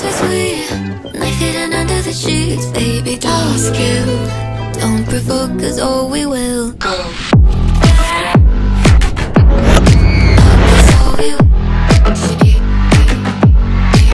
sweet, sweet Knife hidden under the sheets Baby, dark skin Don't provoke, us or we will.